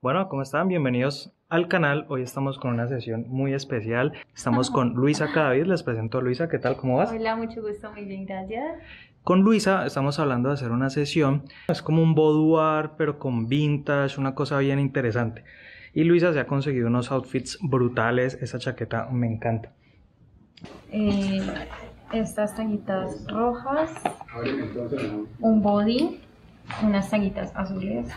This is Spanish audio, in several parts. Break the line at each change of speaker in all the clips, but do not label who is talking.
Bueno, ¿cómo están? Bienvenidos al canal. Hoy estamos con una sesión muy especial. Estamos con Luisa Cadavid. Les presento a Luisa. ¿Qué tal? ¿Cómo vas?
Hola, mucho gusto, muy bien, gracias.
Con Luisa estamos hablando de hacer una sesión. Es como un boudoir, pero con vintage, una cosa bien interesante. Y Luisa se ha conseguido unos outfits brutales. Esa chaqueta me encanta.
Eh, estas tanguitas rojas, un body, unas tanguitas azules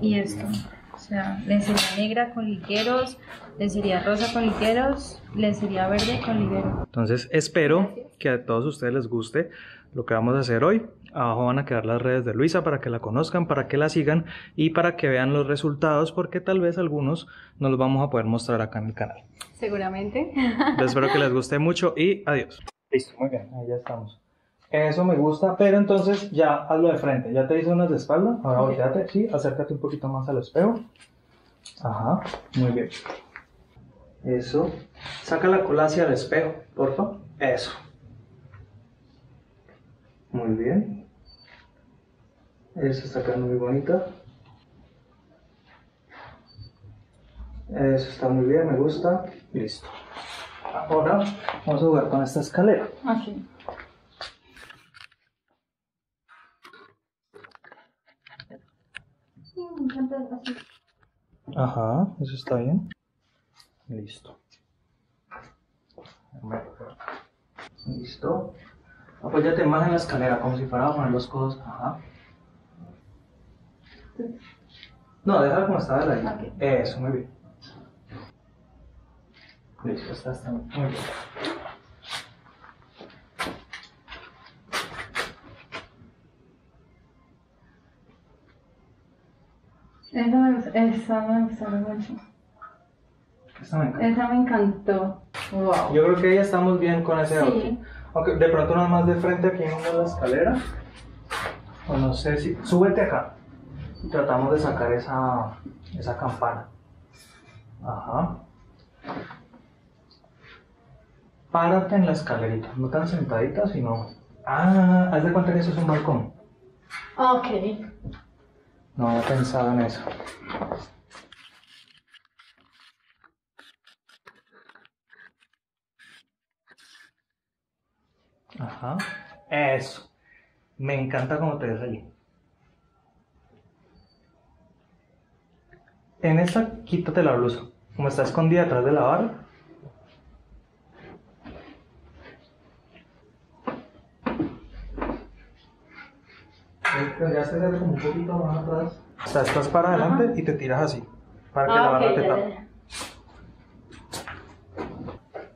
y esto. O sea, lencería negra con ligueros, lencería rosa con ligueros, lencería verde con liguero.
Entonces espero que a todos ustedes les guste lo que vamos a hacer hoy. Abajo van a quedar las redes de Luisa para que la conozcan, para que la sigan y para que vean los resultados porque tal vez algunos no los vamos a poder mostrar acá en el canal.
Seguramente.
espero que les guste mucho y adiós. Listo, muy bien, ahí ya estamos. Eso me gusta, pero entonces ya hazlo de frente. Ya te hice unas de espalda. Ahora volteate, sí, acércate un poquito más al espejo. Ajá, muy bien. Eso. Saca la cola hacia el espejo, por favor. Eso. Muy bien. Eso está quedando muy bonita. Eso está muy bien, me gusta. Listo. Ahora vamos a jugar con esta escalera.
Así. Sí, me encanta así.
Ajá, eso está bien. Listo. Listo. Apóyate más en la escalera, como si fuera a poner los codos. Ajá. No, déjalo como estaba de ahí.
Ok.
Eso, muy bien. Listo, está, está muy bien.
Esa me, gustó- esa me gustó mucho.
Esta me encanta.
Esa me encantó. Wow.
Yo creo que ya estamos bien con ese
Sí.
outfit. Aunque de pronto nada más de frente aquí en la escalera. O no sé si. Súbete acá. Y tratamos de sacar esa, esa campana. Ajá. Párate en la escalerita. No tan sentadita, sino. Ah, haz de cuenta que eso es un balcón.
Ok.
No había pensado en eso. Ajá. Eso. Me encanta cómo te ves allí. En esta, quítate la blusa. Como está escondida atrás de la barra. Como un poquito más atrás. O sea, estás para adelante y te tiras así. Para que la
Ah,
barra te tape.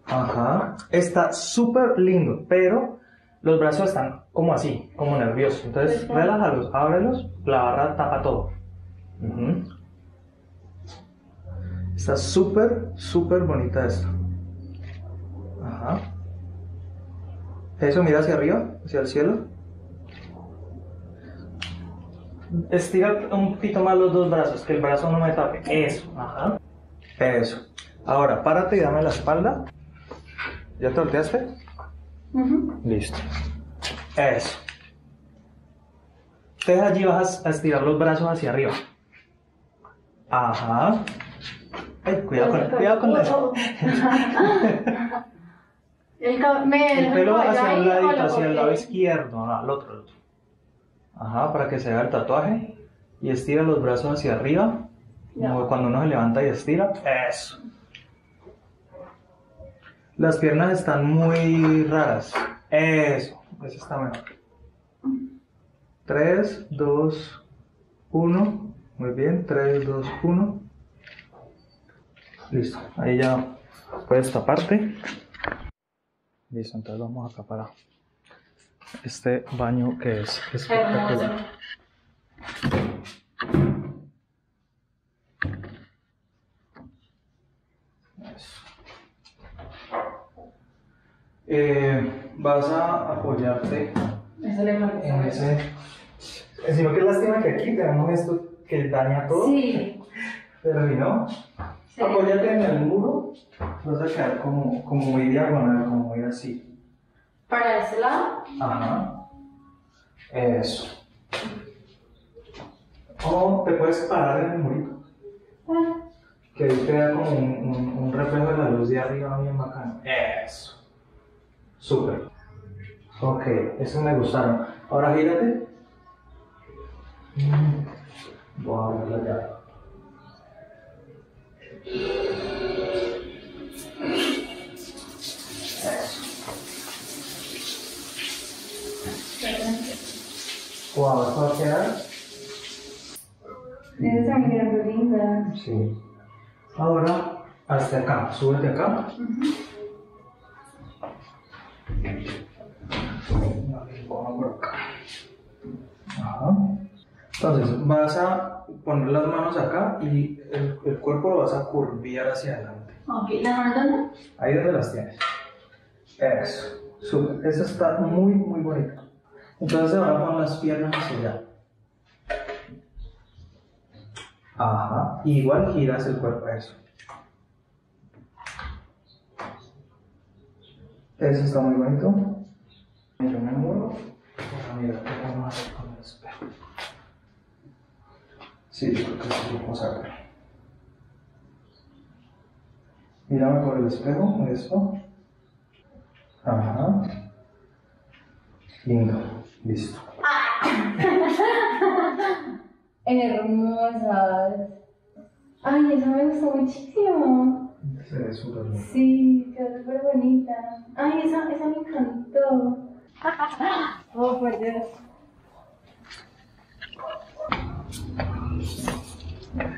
Ajá. Está súper lindo, pero los brazos están como así, como nerviosos. Entonces, relájalos, ábrelos, la barra tapa todo. Está súper, súper bonita esto. Ajá. Eso, mira hacia arriba, hacia el cielo. Estira un poquito más los dos brazos, que el brazo no me tape. Eso, ajá. Eso. Ahora, párate y dame la espalda. ¿Ya te volteaste?
Ujú.
Listo. Eso. Entonces allí vas a estirar los brazos hacia arriba. Ajá. Ay, cuidado con, cuidado con la...
El, me
El pelo hacia un ladito, hacia el lado izquierdo, no, al otro, al otro. Ajá, para que se vea el tatuaje. Y estira los brazos hacia arriba. Como cuando uno se levanta y estira. Eso. Las piernas están muy raras. Eso. Eso está mejor. 3, 2, 1. Muy bien. 3, 2, 1. Listo. Ahí ya puedes taparte. Listo, entonces vamos acá para este baño que es espectacular. Eh, vas a apoyarte en ese. eh, Sino que lástima que aquí tenemos esto que daña todo.
Sí.
Pero si no,
Sí.
apóyate en el muro, vas a quedar como, como muy diagonal, como muy así.
Para ese lado.
Ajá. Eso. O te puedes parar en el murito.
Ah,
Que ahí te da como un, un- un reflejo de la luz de arriba bien bacano. Eso. Súper. Ok, esos me gustaron. Ahora gírate. Mm, Voy a abrir la llave. Sí. Ahora, hasta acá, súbete acá. Ajá. Entonces, vas a poner las manos acá y el, el cuerpo lo vas a curviar hacia adelante.
Ok, ¿la mano dónde?
Ahí donde las tienes. Eso. Súper. Eso está muy, muy bonito. Entonces ahora pon las piernas hacia allá. Ajá. Igual giras el cuerpo eso. Eso está muy bonito. Yo me muevo. Mirarte cómo hace con el espejo. Sí, creo que sí lo a ver. Mírame por el espejo, eso. Ajá. Lindo, listo.
Hermosas. Ay, esa me gustó muchísimo.
Se ve súper bien.
Sí, quedó súper bonita. Ay, esa, esa me encantó. Oh, por Dios.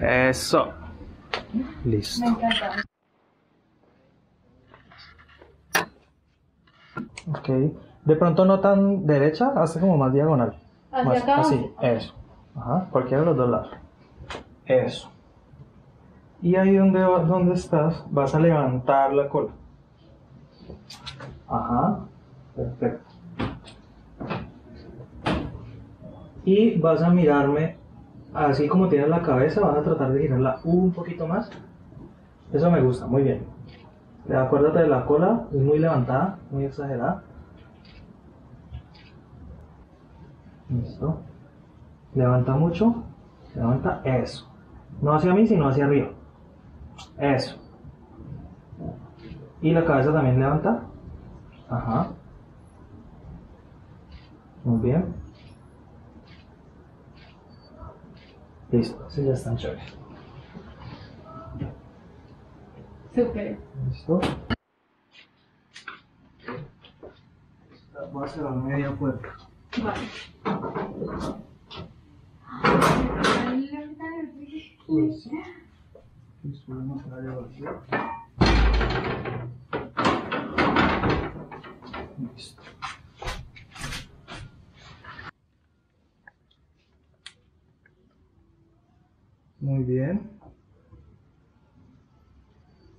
Eso. Listo.
Me encanta.
Ok. De pronto no tan derecha, hace como más diagonal.
¿Hacia
Más-
acá?
Así, eso. Ajá, cualquiera de los dos lados. Eso. Y ahí donde, donde estás, vas a levantar la cola. Ajá, perfecto. Y vas a mirarme, así como tienes la cabeza, vas a tratar de girarla un poquito más. Eso me gusta, muy bien. Acuérdate de la cola, es muy levantada, muy exagerada. Listo. Levanta mucho. Levanta eso. No hacia mí, sino hacia arriba. Eso. Y la cabeza también levanta. Ajá. Muy bien. Listo. Sí, ya están chéveres.
Súper.
Listo. Voy a cerrar media puerta.
Vale.
Listo. Y subimos la elevación. Listo. Muy bien.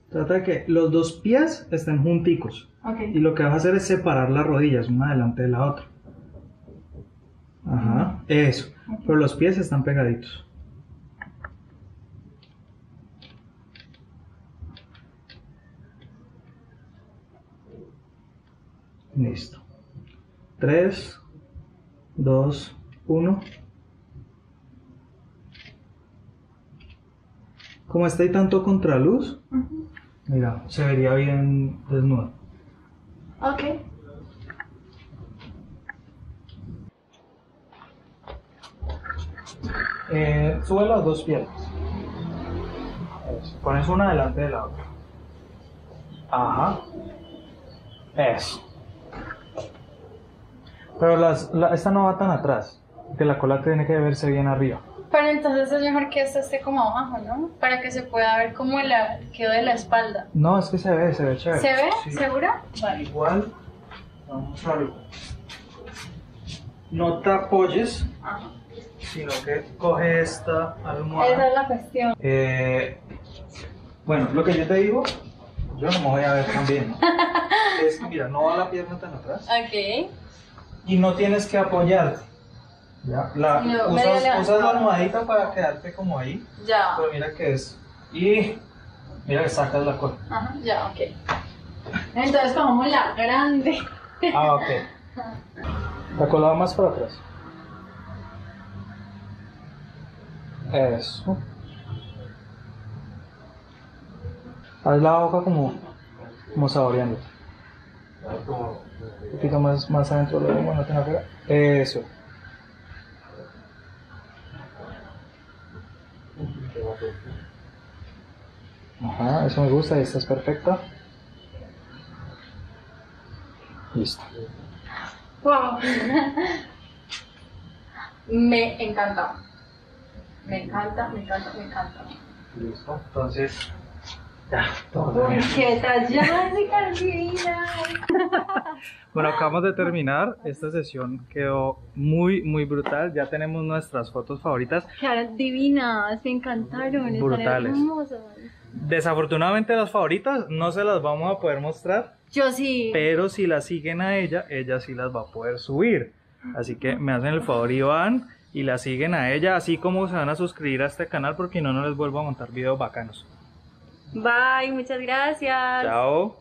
Trata de que los dos pies estén junticos. Y lo que vas a hacer es separar las rodillas una delante de la otra. Ajá, eso. Pero los pies están pegaditos. Listo. 3, 2, 1. Como está ahí tanto contraluz,
Ujú.
mira, se vería bien desnudo.
Ok.
Eh, sube las dos piernas. Eso. Pones una delante de la otra. Ajá. Eso. Pero las, la- esta no va tan atrás. Que la cola tiene que verse bien arriba.
Pero entonces es mejor que esta esté como abajo, ¿no? Para que se pueda ver como el quedó de la espalda.
No, es que se ve, se ve chévere.
¿Se ve?
Sí.
¿Segura? Vale.
Igual, vamos a algo. No te apoyes,
Ajá.
Sino que coge esta almohada.
Esa es la cuestión.
Eh, bueno, lo que yo te digo, yo no me voy a ver tan bien. es que mira, no va la pierna tan atrás
Ok.
y no tienes que apoyarte. ¿ya? La,
No,
usas, usas la almohadita para quedarte como ahí,
Ya.
pero mira que es. Y mira que sacas la cola.
Ajá, ya, ok. Entonces tomamos la grande.
Ah, ok. La cola va más para atrás. Eso. Haz la boca como, como saboreándote. Un poquito más, más adentro de la lengua, no. Eso. Ajá, eso me gusta, esta es perfecta. Listo.
Wow. Me encanta. Me encanta, me encanta, me encanta.
Listo. Entonces, ya, todo bien.
qué Carolina.
Bueno, acabamos de terminar. Esta sesión quedó muy, muy brutal. Ya tenemos nuestras fotos favoritas.
Quedaron divinas, me encantaron.
Brutales.
hermosas.
Desafortunadamente las favoritas no se las vamos a poder mostrar,
Yo sí.
pero si la siguen a ella, ella sí las va a poder subir. Así que me hacen el favor y van y la siguen a ella, así como se van a suscribir a este canal porque no, no les vuelvo a montar videos bacanos.
Bye, muchas gracias.
Chao.